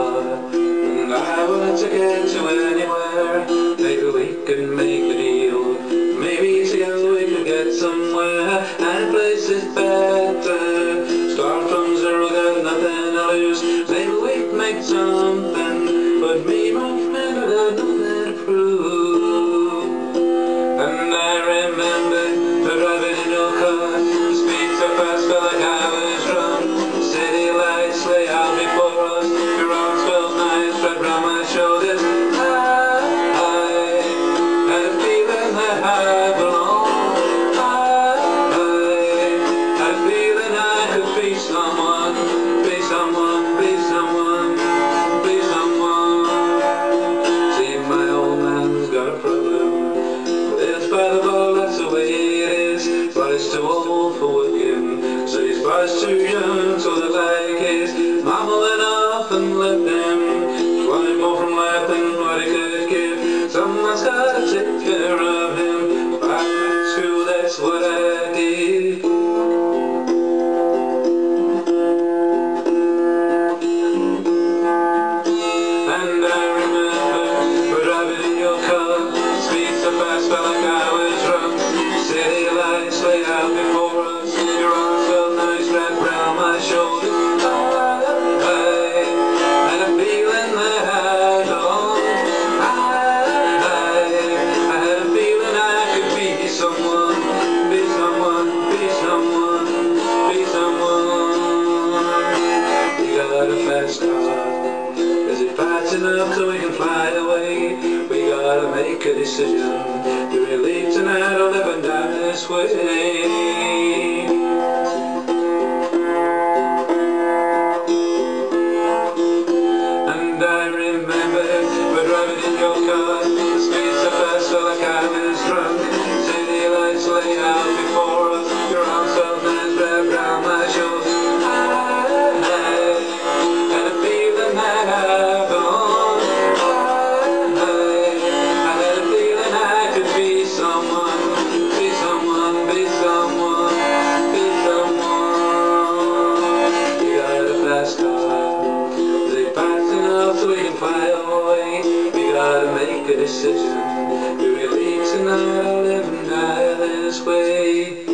And I want to get to anywhere. Maybe we can make a deal. Maybe together we could get somewhere. And places better. Start from zero, got nothing to lose. Maybe we can make something. But me, my friend, I got nothing to prove. And I remember driving in your car. The speed so fast, felt like I his too young, so they like his mama went off and left him. Wanted more from life than what he could give. Someone's gotta take care of him. Back to school, that's what I so we can fly away? We gotta make a decision. Do we leave tonight or live and die this way? And I remember we're driving in your car. The speed so fast, felt like I was drunk. decision. Do you think tonight I'll ever die this way?